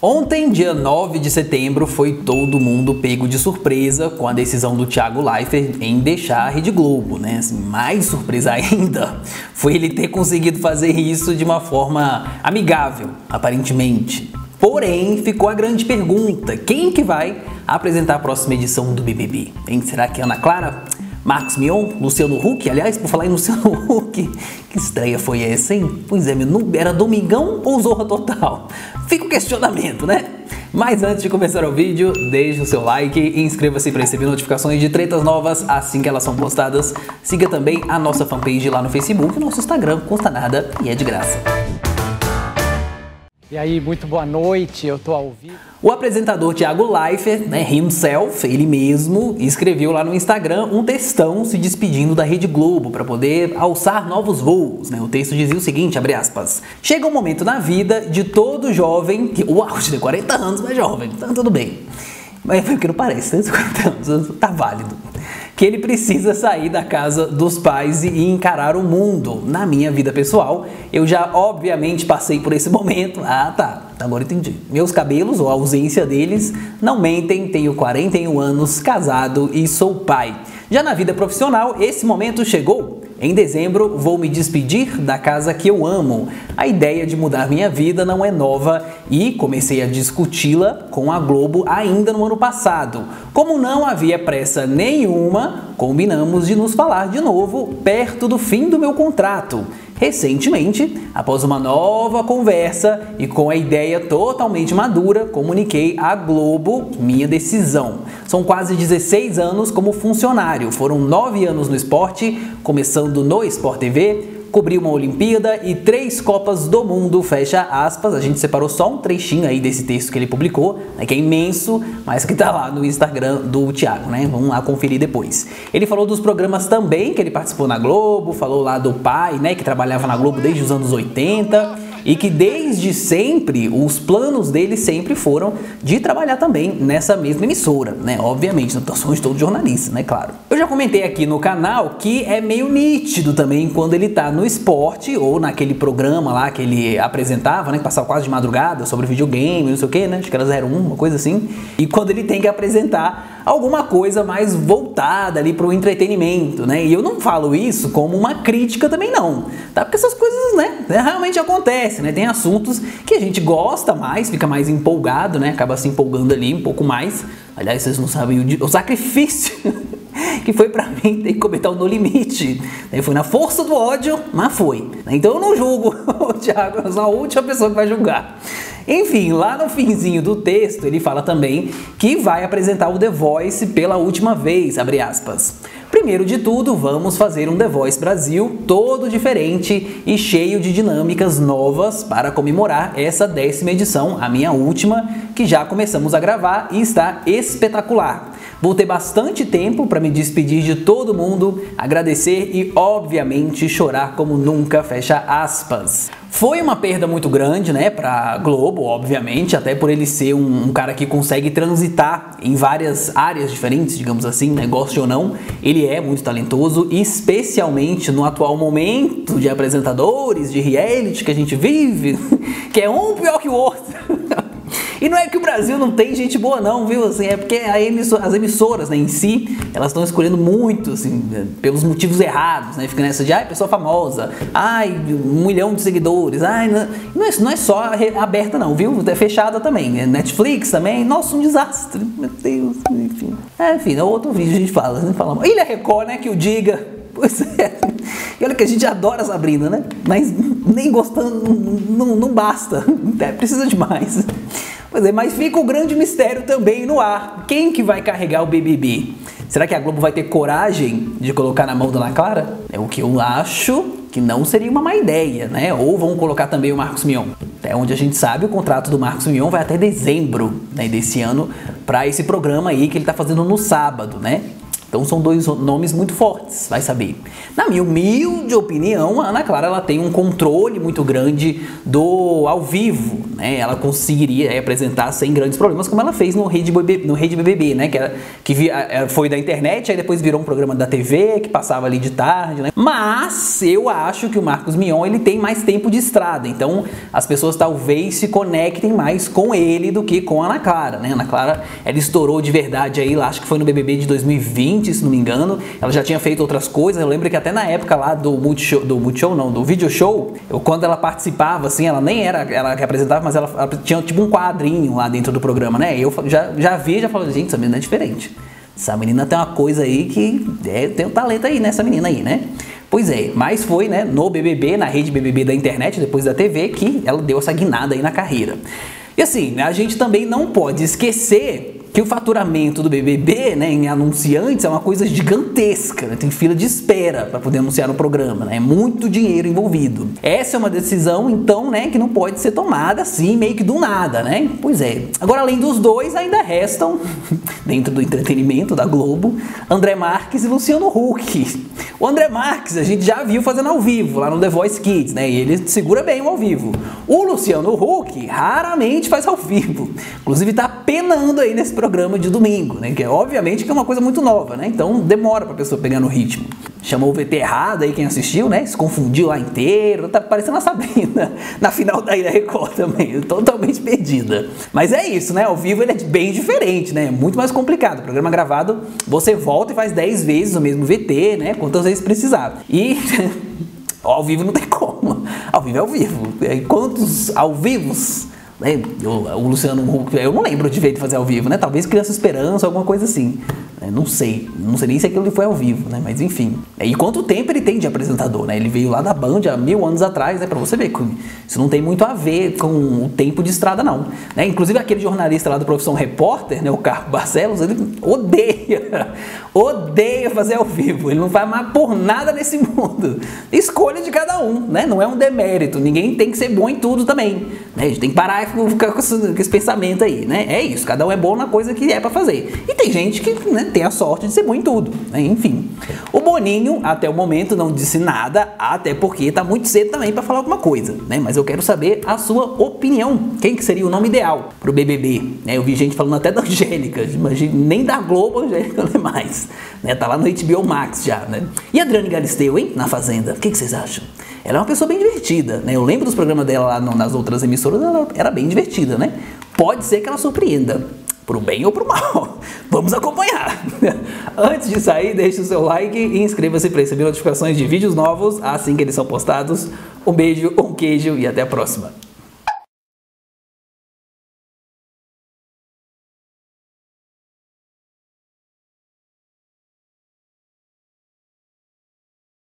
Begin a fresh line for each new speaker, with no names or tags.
Ontem, dia 9 de setembro, foi todo mundo pego de surpresa com a decisão do Thiago Leifert em deixar a Rede Globo, né? Assim, mais surpresa ainda foi ele ter conseguido fazer isso de uma forma amigável, aparentemente. Porém, ficou a grande pergunta: quem que vai apresentar a próxima edição do BBB? Hein? Será que é Ana Clara? Marcos Mion, Luciano Huck, aliás, por falar em Luciano Huck, que estreia foi essa, hein? Pois é, era Domingão ou Zorra Total? Fica o questionamento, né? Mas antes de começar o vídeo, deixe o seu like e inscreva-se para receber notificações de tretas novas assim que elas são postadas. Siga também a nossa fanpage lá no Facebook e nosso Instagram, custa nada e é de graça.
E aí, muito boa noite, eu tô ao vivo.
O apresentador Thiago Leifert, né, himself, ele mesmo, escreveu lá no Instagram um textão se despedindo da Rede Globo para poder alçar novos voos. Né? O texto dizia o seguinte, abre aspas, Chega um momento na vida de todo jovem, que, uau, de 40 anos, mas jovem, tá tudo bem. Mas porque não parece, né? 40 anos, tá válido que ele precisa sair da casa dos pais e encarar o mundo. Na minha vida pessoal, eu já obviamente passei por esse momento. Ah, tá. Agora entendi. Meus cabelos, ou a ausência deles, não mentem. Tenho 41 anos, casado e sou pai. Já na vida profissional, esse momento chegou. Em dezembro, vou me despedir da casa que eu amo. A ideia de mudar minha vida não é nova e comecei a discuti-la com a Globo ainda no ano passado. Como não havia pressa nenhuma, combinamos de nos falar de novo perto do fim do meu contrato. Recentemente, após uma nova conversa e com a ideia totalmente madura, comuniquei à Globo minha decisão. São quase 16 anos como funcionário, foram 9 anos no esporte, começando no Sport TV, cobriu uma Olimpíada e três Copas do Mundo, fecha aspas. A gente separou só um trechinho aí desse texto que ele publicou, né, que é imenso, mas que tá lá no Instagram do Thiago, né? Vamos lá conferir depois. Ele falou dos programas também que ele participou na Globo, falou lá do pai, né, que trabalhava na Globo desde os anos 80 e que desde sempre os planos dele sempre foram de trabalhar também nessa mesma emissora, né? Obviamente, não de todo jornalista, né? Claro. Eu já comentei aqui no canal que é meio nítido também quando ele tá no esporte ou naquele programa lá que ele apresentava, né? Que passava quase de madrugada sobre videogame, não sei o que, né? Acho que era 01, uma coisa assim. E quando ele tem que apresentar alguma coisa mais voltada ali para o entretenimento, né? E eu não falo isso como uma crítica também não, tá? Porque essas coisas, né, realmente acontecem, né? Tem assuntos que a gente gosta mais, fica mais empolgado, né? Acaba se empolgando ali um pouco mais. Aliás, vocês não sabem o, o sacrifício que foi para mim ter que comentar o No Limite. Foi na força do ódio, mas foi. Então eu não julgo o Thiago, eu sou a última pessoa que vai julgar. Enfim, lá no finzinho do texto ele fala também que vai apresentar o The Voice pela última vez, abre aspas. Primeiro de tudo, vamos fazer um The Voice Brasil todo diferente e cheio de dinâmicas novas para comemorar essa décima edição, a minha última, que já começamos a gravar e está espetacular. Vou ter bastante tempo para me despedir de todo mundo, agradecer e, obviamente, chorar como nunca, fecha aspas. Foi uma perda muito grande, né, para Globo, obviamente, até por ele ser um, um, cara que consegue transitar em várias áreas diferentes, digamos assim, negócio ou não. Ele é muito talentoso, especialmente no atual momento de apresentadores, de reality que a gente vive, que é um pior que o outro. E não é que o Brasil não tem gente boa não, viu? Assim, é porque as emissoras né, em si, elas estão escolhendo muito, assim, pelos motivos errados, né? Fica nessa de, ai, pessoa famosa, ai, um milhão de seguidores, ai, não, não, é, não é só aberta não, viu? É fechada também. Netflix também, nossa, um desastre, meu Deus, enfim. É, enfim, é outro vídeo a gente fala, né? Fala, Ilha Record, né, que o diga, pois é. E olha que a gente adora a Sabrina, né? Mas nem gostando, não, não basta. É, precisa de mais. Pois é, mas fica o grande mistério também no ar. Quem que vai carregar o BBB? Será que a Globo vai ter coragem de colocar na mão da Ana Clara? É o que eu acho que não seria uma má ideia, né? Ou vão colocar também o Marcos Mion. Até onde a gente sabe, o contrato do Marcos Mion vai até dezembro né, desse ano para esse programa aí que ele está fazendo no sábado, né? Então são dois nomes muito fortes, vai saber. Na minha humilde opinião, a Ana Clara ela tem um controle muito grande do ao vivo, né? Ela conseguiria é, apresentar sem grandes problemas, como ela fez no Rede BBB, no Rede BBB né? Que, era, que via, foi da internet, aí depois virou um programa da TV que passava ali de tarde, né? Mas eu acho que o Marcos Mion ele tem mais tempo de estrada, então as pessoas talvez se conectem mais com ele do que com a Ana Clara, né? A Ana Clara ela estourou de verdade aí, acho que foi no BBB de 2020 20, se não me engano. Ela já tinha feito outras coisas. Eu lembro que até na época lá do Multishow, do Multishow não, do Video Show, eu, quando ela participava, assim, ela nem era ela que apresentava, mas ela, ela tinha tipo um quadrinho lá dentro do programa, né? Eu já, já vi já falei, gente, essa menina é diferente. Essa menina tem uma coisa aí que é, tem um talento aí nessa menina aí, né? Pois é, mas foi né, no BBB, na rede BBB da internet, depois da TV, que ela deu essa guinada aí na carreira. E assim, a gente também não pode esquecer que o faturamento do BBB, né, em anunciantes é uma coisa gigantesca, né? tem fila de espera para poder anunciar no programa, né? é muito dinheiro envolvido. Essa é uma decisão, então, né, que não pode ser tomada assim, meio que do nada, né? Pois é. Agora, além dos dois, ainda restam, dentro do entretenimento da Globo, André Marques e Luciano Huck. O André Marques a gente já viu fazendo ao vivo, lá no The Voice Kids, né, e ele segura bem o ao vivo. O Luciano Huck raramente faz ao vivo, inclusive tá penando aí nesse programa de domingo, né? Que é obviamente que é uma coisa muito nova, né? Então demora para a pessoa pegar no ritmo. Chamou o VT errado aí quem assistiu, né? Se confundiu lá inteiro, tá parecendo a Sabrina na final da Ilha Record também, totalmente perdida. Mas é isso, né? Ao vivo ele é bem diferente, né? É muito mais complicado. O programa gravado, você volta e faz 10 vezes o mesmo VT, né? Quantas vezes precisar. E ao vivo não tem como. Ao vivo é ao vivo. E quantos ao vivos né? O, o Luciano Huck, eu não lembro de jeito fazer ao vivo, né? Talvez Criança Esperança, alguma coisa assim. Né? Não sei. Não sei nem se aquilo foi ao vivo, né? Mas enfim. E quanto tempo ele tem de apresentador, né? Ele veio lá da Band há mil anos atrás, né? Pra você ver isso não tem muito a ver com o tempo de estrada, não. Né? Inclusive aquele jornalista lá do Profissão Repórter, né? O Carlos Barcelos, ele odeia, odeia fazer ao vivo. Ele não faz mais por nada nesse mundo. Escolha de cada um, né? Não é um demérito. Ninguém tem que ser bom em tudo também. Né? A gente tem que parar e ficar com esse pensamento aí, né? É isso. Cada um é bom na coisa que é para fazer. E tem gente que né, tem a sorte de ser bom em tudo. Né? Enfim. O Boninho, até o momento, não disse nada, até porque tá muito cedo também para falar alguma coisa, né? Mas eu quero saber a sua opinião. Quem que seria o nome ideal pro BBB? Né? Eu vi gente falando até da Angélica, imagina, nem da Globo Angélica não é mais. Né? Tá lá no HBO Max já, né? E Adriane Galisteu, hein? Na Fazenda. O que vocês acham? Ela é uma pessoa bem divertida, né? Eu lembro dos programas dela lá nas outras emissoras, ela era bem divertida, né? Pode ser que ela surpreenda pro bem ou pro mal. Vamos acompanhar. Antes de sair, deixe o seu like e inscreva-se para receber notificações de vídeos novos assim que eles são postados. Um beijo, um queijo e até a próxima.